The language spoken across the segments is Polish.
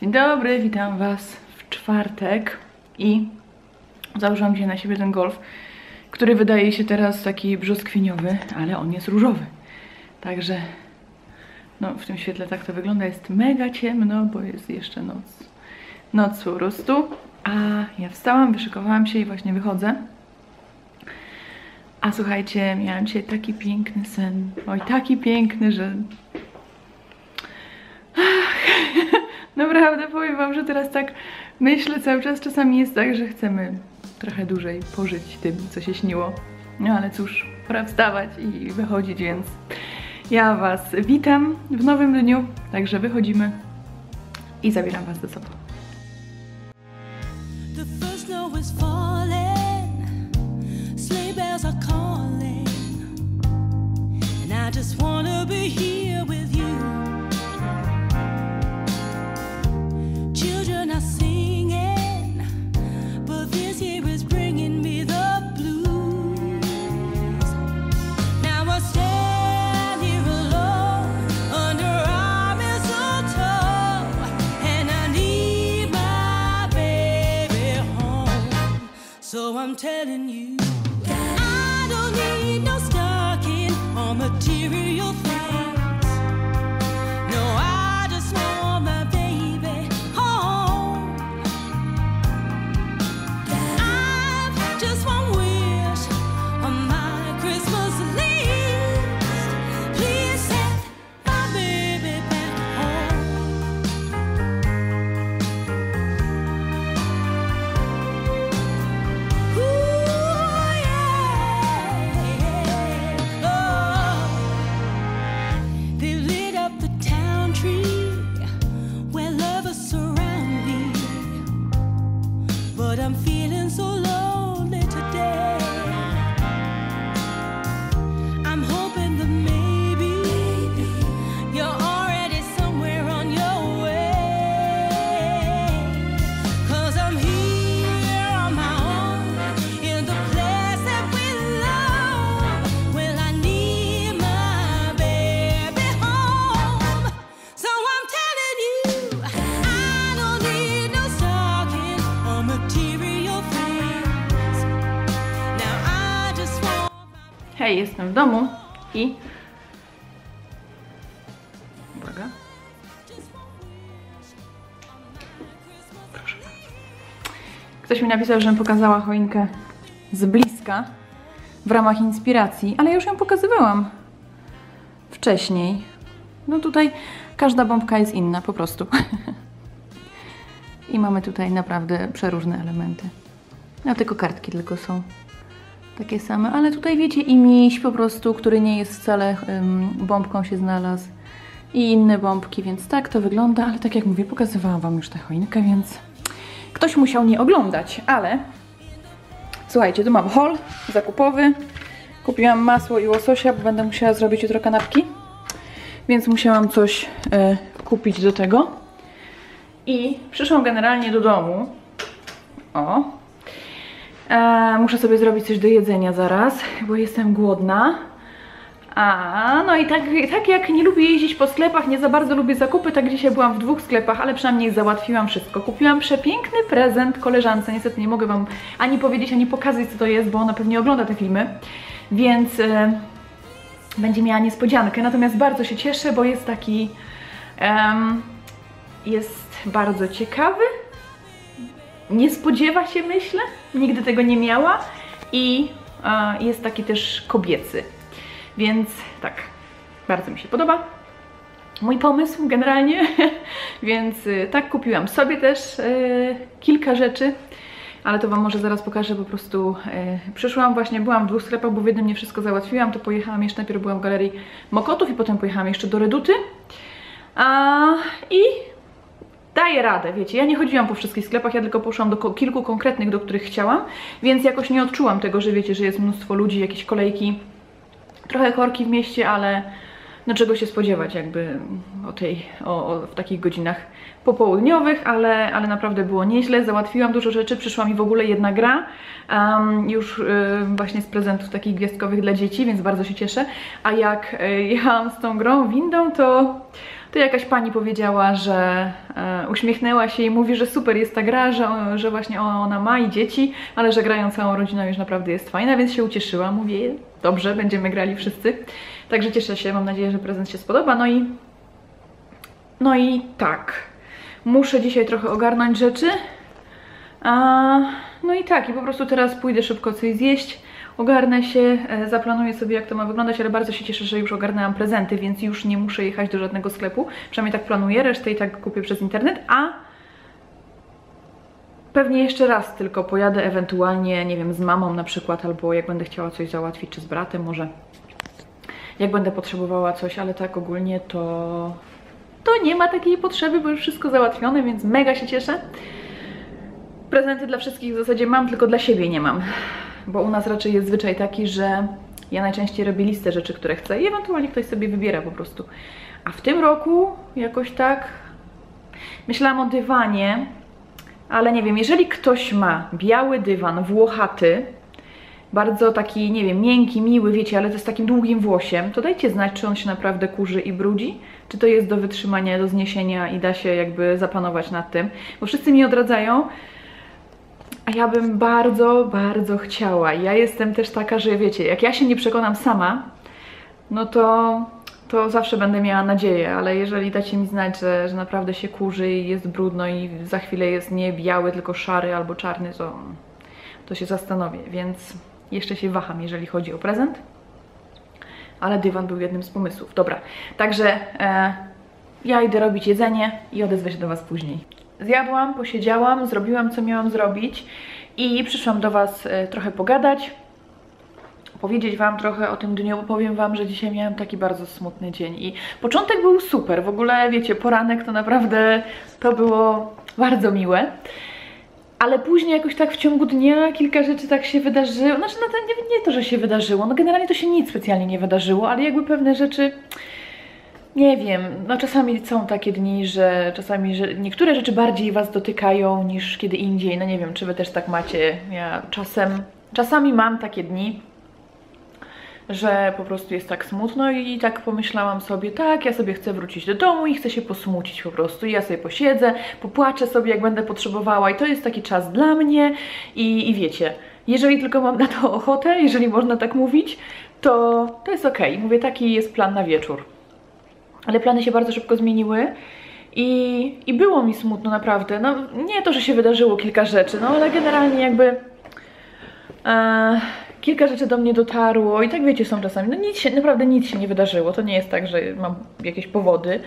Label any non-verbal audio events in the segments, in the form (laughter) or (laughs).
Dzień dobry, witam Was w czwartek i założyłam się na siebie ten golf, który wydaje się teraz taki brzoskwiniowy, ale on jest różowy. Także no, w tym świetle tak to wygląda. Jest mega ciemno, bo jest jeszcze noc. Noc po prostu. A ja wstałam, wyszykowałam się i właśnie wychodzę. A słuchajcie, miałam dzisiaj taki piękny sen. Oj, taki piękny, że (laughs) Naprawdę powiem wam, że teraz tak myślę cały czas. Czasami jest tak, że chcemy trochę dłużej pożyć tym, co się śniło. No ale cóż, pora wstawać i wychodzić, więc ja was witam w nowym dniu. Także wychodzimy i zabieram was ze sobą. The first snow is falling, sleigh bells are calling, So I'm telling you, I don't need no stocking or material things. Domu i... Uwaga. Proszę. Ktoś mi napisał, żebym pokazała choinkę z bliska w ramach inspiracji, ale już ją pokazywałam wcześniej. No tutaj każda bombka jest inna, po prostu. (laughs) I mamy tutaj naprawdę przeróżne elementy. No tylko kartki tylko są takie same, ale tutaj wiecie i miś po prostu, który nie jest wcale ym, bombką się znalazł. I inne bombki, więc tak to wygląda, ale tak jak mówię, pokazywałam Wam już tę choinkę, więc ktoś musiał nie oglądać, ale słuchajcie, tu mam haul zakupowy, kupiłam masło i łososia, bo będę musiała zrobić jutro kanapki, więc musiałam coś e, kupić do tego. I przyszłam generalnie do domu, o, E, muszę sobie zrobić coś do jedzenia zaraz, bo jestem głodna. A, no i tak, tak jak nie lubię jeździć po sklepach, nie za bardzo lubię zakupy, tak dzisiaj byłam w dwóch sklepach, ale przynajmniej załatwiłam wszystko. Kupiłam przepiękny prezent koleżance, niestety nie mogę Wam ani powiedzieć, ani pokazać co to jest, bo ona pewnie ogląda te filmy, więc e, będzie miała niespodziankę. Natomiast bardzo się cieszę, bo jest taki, jest bardzo ciekawy, nie spodziewa się, myślę. Nigdy tego nie miała i e, jest taki też kobiecy. Więc tak, bardzo mi się podoba. Mój pomysł generalnie, (laughs) więc y, tak kupiłam sobie też y, kilka rzeczy, ale to Wam może zaraz pokażę, po prostu y, przyszłam właśnie, byłam w dwóch sklepach, bo w jednym nie wszystko załatwiłam, to pojechałam jeszcze, najpierw byłam w galerii Mokotów i potem pojechałam jeszcze do Reduty A, i daję radę, wiecie, ja nie chodziłam po wszystkich sklepach, ja tylko poszłam do kilku konkretnych, do których chciałam, więc jakoś nie odczułam tego, że wiecie, że jest mnóstwo ludzi, jakieś kolejki, trochę korki w mieście, ale no czego się spodziewać jakby o tej, o, o, w takich godzinach popołudniowych, ale, ale naprawdę było nieźle, załatwiłam dużo rzeczy, przyszła mi w ogóle jedna gra, um, już y, właśnie z prezentów takich gwiazdkowych dla dzieci, więc bardzo się cieszę, a jak y, jechałam z tą grą windą, to to jakaś pani powiedziała, że e, uśmiechnęła się i mówi, że super jest ta gra, że, że właśnie ona ma i dzieci, ale że grają całą rodziną już naprawdę jest fajna, więc się ucieszyła. Mówię, dobrze, będziemy grali wszyscy. Także cieszę się, mam nadzieję, że prezent się spodoba. No i, no i tak, muszę dzisiaj trochę ogarnąć rzeczy. A, no i tak, i po prostu teraz pójdę szybko coś zjeść ogarnę się, e, zaplanuję sobie jak to ma wyglądać, ale bardzo się cieszę, że już ogarnęłam prezenty, więc już nie muszę jechać do żadnego sklepu. Przynajmniej tak planuję, resztę i tak kupię przez internet, a pewnie jeszcze raz tylko pojadę ewentualnie, nie wiem, z mamą na przykład, albo jak będę chciała coś załatwić, czy z bratem może. Jak będę potrzebowała coś, ale tak ogólnie to... To nie ma takiej potrzeby, bo już wszystko załatwione, więc mega się cieszę. Prezenty dla wszystkich w zasadzie mam, tylko dla siebie nie mam bo u nas raczej jest zwyczaj taki, że ja najczęściej robię listę rzeczy, które chcę i ewentualnie ktoś sobie wybiera po prostu. A w tym roku jakoś tak myślałam o dywanie, ale nie wiem, jeżeli ktoś ma biały dywan, włochaty, bardzo taki, nie wiem, miękki, miły, wiecie, ale to z takim długim włosiem, to dajcie znać, czy on się naprawdę kurzy i brudzi, czy to jest do wytrzymania, do zniesienia i da się jakby zapanować nad tym, bo wszyscy mi odradzają, a ja bym bardzo, bardzo chciała. Ja jestem też taka, że wiecie, jak ja się nie przekonam sama, no to, to zawsze będę miała nadzieję, ale jeżeli dacie mi znać, że, że naprawdę się kurzy i jest brudno i za chwilę jest nie biały, tylko szary albo czarny, to, to się zastanowię, więc jeszcze się waham, jeżeli chodzi o prezent. Ale dywan był jednym z pomysłów. Dobra, także e, ja idę robić jedzenie i odezwę się do Was później. Zjadłam, posiedziałam, zrobiłam co miałam zrobić i przyszłam do Was e, trochę pogadać, powiedzieć Wam trochę o tym dniu, bo powiem Wam, że dzisiaj miałam taki bardzo smutny dzień i początek był super, w ogóle wiecie, poranek to naprawdę to było bardzo miłe. Ale później jakoś tak w ciągu dnia kilka rzeczy tak się wydarzyło. Znaczy, no to nie, nie to, że się wydarzyło. No generalnie to się nic specjalnie nie wydarzyło, ale jakby pewne rzeczy nie wiem, no czasami są takie dni, że czasami że niektóre rzeczy bardziej Was dotykają niż kiedy indziej. No nie wiem, czy Wy też tak macie. Ja czasem, czasami mam takie dni, że po prostu jest tak smutno i tak pomyślałam sobie, tak, ja sobie chcę wrócić do domu i chcę się posmucić po prostu. I ja sobie posiedzę, popłaczę sobie, jak będę potrzebowała i to jest taki czas dla mnie i, i wiecie, jeżeli tylko mam na to ochotę, jeżeli można tak mówić, to, to jest ok. Mówię, taki jest plan na wieczór ale plany się bardzo szybko zmieniły. I, I było mi smutno naprawdę. No nie to, że się wydarzyło kilka rzeczy, no ale generalnie jakby e, kilka rzeczy do mnie dotarło i tak wiecie, są czasami, no nic się, naprawdę nic się nie wydarzyło. To nie jest tak, że mam jakieś powody,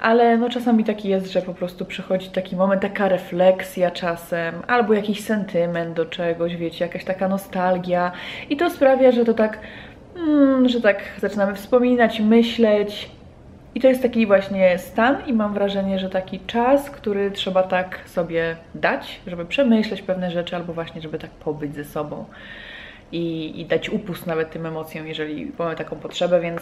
ale no czasami taki jest, że po prostu przychodzi taki moment, taka refleksja czasem, albo jakiś sentyment do czegoś, wiecie, jakaś taka nostalgia i to sprawia, że to tak, mm, że tak zaczynamy wspominać, myśleć, i to jest taki właśnie stan i mam wrażenie, że taki czas, który trzeba tak sobie dać, żeby przemyśleć pewne rzeczy albo właśnie, żeby tak pobyć ze sobą i, i dać upust nawet tym emocjom, jeżeli mamy taką potrzebę, więc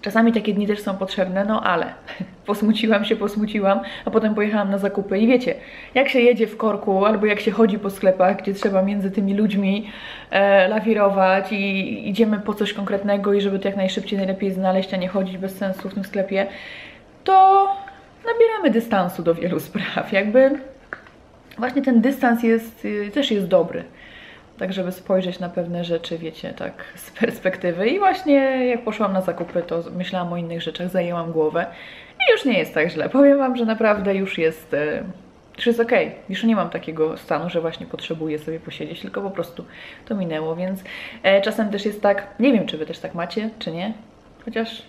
Czasami takie dni też są potrzebne, no ale (laughs) posmuciłam się, posmuciłam, a potem pojechałam na zakupy i wiecie, jak się jedzie w korku albo jak się chodzi po sklepach, gdzie trzeba między tymi ludźmi e, lawirować i idziemy po coś konkretnego i żeby to jak najszybciej, najlepiej znaleźć, a nie chodzić bez sensu w tym sklepie, to nabieramy dystansu do wielu (laughs) spraw. Jakby właśnie ten dystans jest, y, też jest dobry tak żeby spojrzeć na pewne rzeczy, wiecie, tak z (laughs) perspektywy. I właśnie jak poszłam na zakupy, to myślałam o innych rzeczach, zajęłam głowę i już nie jest tak źle. (laughs) Powiem Wam, że naprawdę już jest, e, już jest. Okay. Już nie mam takiego stanu, że właśnie potrzebuję sobie posiedzieć, tylko po prostu to minęło, więc e, czasem też jest tak, nie wiem, czy Wy też tak macie, czy nie, chociaż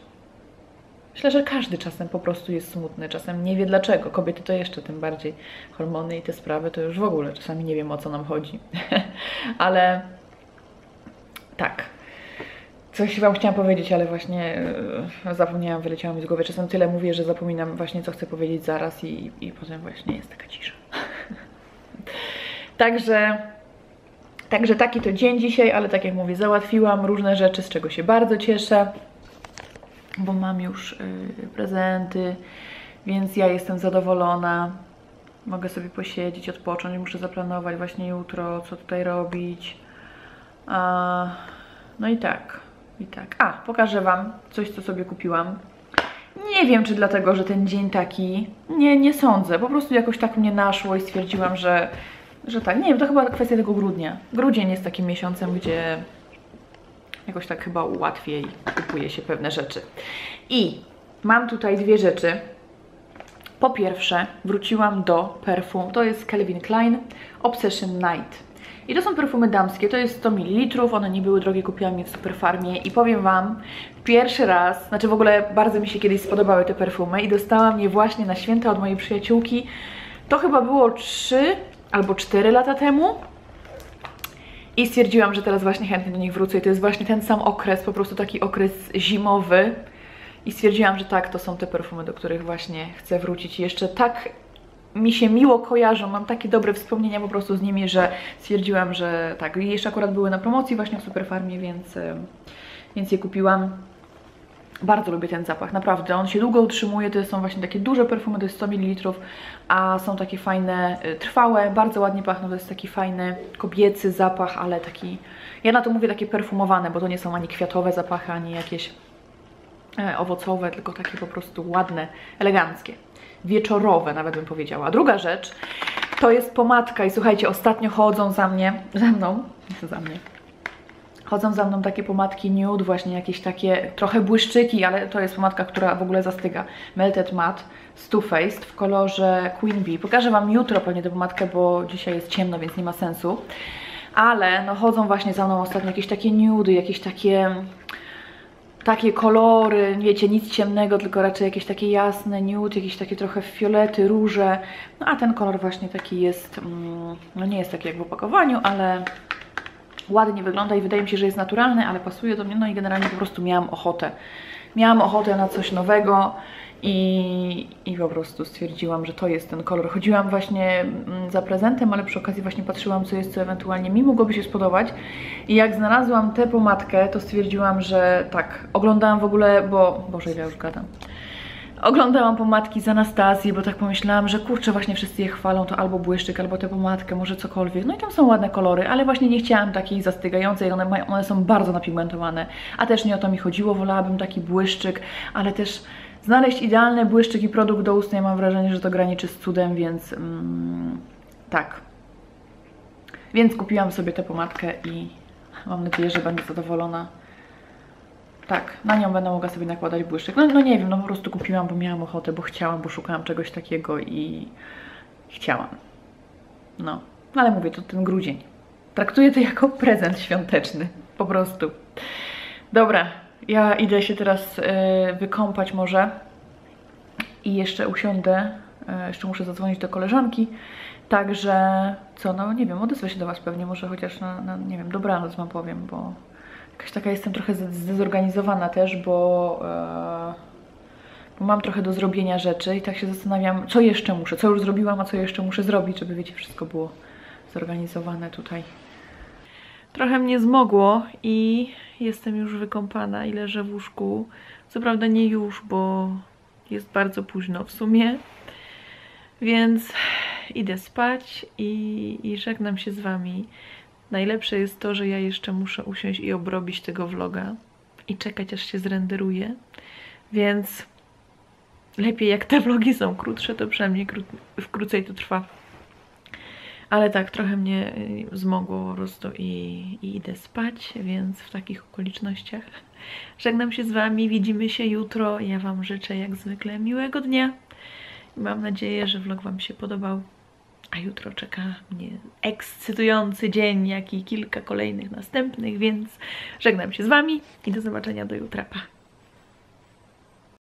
Myślę, że każdy czasem po prostu jest smutny, czasem nie wie dlaczego. Kobiety to jeszcze tym bardziej. Hormony i te sprawy to już w ogóle czasami nie wiem o co nam chodzi. (laughs) ale tak. Coś Wam chciałam powiedzieć, ale właśnie yy, zapomniałam, wyleciałam mi z głowy. Czasem tyle mówię, że zapominam właśnie co chcę powiedzieć zaraz i, i potem właśnie jest taka cisza. (laughs) Także Także taki to dzień dzisiaj, ale tak jak mówię, załatwiłam różne rzeczy, z czego się bardzo cieszę bo mam już y, prezenty, więc ja jestem zadowolona. Mogę sobie posiedzieć, odpocząć, muszę zaplanować właśnie jutro, co tutaj robić. no i tak, i tak. A, pokażę Wam coś, co sobie kupiłam. Nie wiem, czy dlatego, że ten dzień taki, nie, nie sądzę, po prostu jakoś tak mnie naszło i stwierdziłam, że, że tak, nie wiem, to chyba kwestia tego grudnia. Grudzień jest takim miesiącem, gdzie jakoś tak chyba łatwiej kupuje się pewne rzeczy. I mam tutaj dwie rzeczy. Po pierwsze, wróciłam do perfum, to jest Calvin Klein Obsession Night. I to są perfumy damskie, to jest 100 ml, one nie były drogie, kupiłam je w Superfarmie i powiem Wam, pierwszy raz, znaczy w ogóle bardzo mi się kiedyś spodobały te perfumy i dostałam je właśnie na święta od mojej przyjaciółki. To chyba było 3 albo 4 lata temu. I stwierdziłam, że teraz właśnie chętnie do nich wrócę i to jest właśnie ten sam okres, po prostu taki okres zimowy. I stwierdziłam, że tak, to są te perfumy, do których właśnie chcę wrócić. Jeszcze tak mi się miło kojarzą, mam takie dobre wspomnienia po prostu z nimi, że stwierdziłam, że tak. I jeszcze akurat były na promocji właśnie w Superfarmie, więc, więc je kupiłam. Bardzo lubię ten zapach, naprawdę. On się długo utrzymuje, to są właśnie takie duże perfumy, to jest 100 ml, a są takie fajne, y, trwałe, bardzo ładnie pachną, to jest taki fajny kobiecy zapach, ale taki, ja na to mówię takie perfumowane, bo to nie są ani kwiatowe zapachy, ani jakieś e, owocowe, tylko takie po prostu ładne, eleganckie wieczorowe, nawet bym powiedziała. Druga rzecz to jest pomadka i słuchajcie, ostatnio chodzą za mnie, za mną, (laughs) za mnie, chodzą za mną takie pomadki nude, właśnie jakieś takie trochę błyszczyki, ale to jest pomadka, która w ogóle zastyga. Melted Matte z Too Faced w kolorze Queen Bee. Pokażę Wam jutro pewnie tę pomadkę, bo dzisiaj jest ciemno, więc nie ma sensu. Ale no chodzą właśnie za mną ostatnio jakieś takie nudy, jakieś takie takie kolory, wiecie, nic ciemnego, tylko raczej jakieś takie jasne, nude, jakieś takie trochę fiolety, róże. No a ten kolor właśnie taki jest, mm, no nie jest taki jak w opakowaniu, ale ładnie wygląda i wydaje mi się, że jest naturalny, ale pasuje do mnie, no i generalnie po prostu miałam ochotę. Miałam ochotę na coś nowego i, I po prostu stwierdziłam, że to jest ten kolor. Chodziłam właśnie mm, za prezentem, ale przy okazji właśnie patrzyłam, co jest, co ewentualnie mi mogłoby się spodobać. I jak znalazłam tę pomadkę, to stwierdziłam, że tak, oglądałam w ogóle, bo... Boże, ile już gadam. Oglądałam pomadki z Anastazji, bo tak pomyślałam, że kurczę, właśnie wszyscy je chwalą, to albo błyszczyk, albo tę pomadkę, może cokolwiek. No i tam są ładne kolory, ale właśnie nie chciałam takiej zastygającej, one, mają, one są bardzo napigmentowane. A też nie o to mi chodziło, wolałabym taki błyszczyk, ale też Znaleźć idealny błyszczyk i produkt do ustnej mam wrażenie, że to graniczy z cudem, więc mm, tak. Więc kupiłam sobie tę pomadkę i mam nadzieję, że będę zadowolona. Tak, na nią będę mogła sobie nakładać błyszczyk. No, no nie wiem, no po prostu kupiłam, bo miałam ochotę, bo chciałam, bo szukałam czegoś takiego i chciałam. No, ale mówię, to ten grudzień. Traktuję to jako prezent świąteczny, po prostu. Dobra, ja idę się teraz e, wykąpać może i jeszcze usiądę, e, jeszcze muszę zadzwonić do koleżanki, także co, no nie wiem, odezwę się do Was pewnie, może chociaż na, na nie wiem, dobranoc Wam powiem, bo jakaś taka jestem trochę zdezorganizowana też, bo, e, bo mam trochę do zrobienia rzeczy i tak się zastanawiam, co jeszcze muszę, co już zrobiłam, a co jeszcze muszę zrobić, żeby wiecie, wszystko było zorganizowane tutaj. Trochę mnie zmogło i jestem już wykąpana i leżę w łóżku. Co prawda nie już, bo jest bardzo późno w sumie. Więc idę spać i, i żegnam się z Wami. Najlepsze jest to, że ja jeszcze muszę usiąść i obrobić tego vloga i czekać aż się zrenderuje. Więc lepiej jak te vlogi są krótsze, to przynajmniej kró krócej to trwa. Ale tak, trochę mnie y, zmogło po prostu i, i idę spać, więc w takich okolicznościach (laughs) żegnam się z Wami, widzimy się jutro. Ja Wam życzę jak zwykle miłego dnia. Mam nadzieję, że vlog Wam się podobał. A jutro czeka mnie ekscytujący dzień, jak i kilka kolejnych następnych, więc żegnam się z Wami i do zobaczenia do jutra. Pa!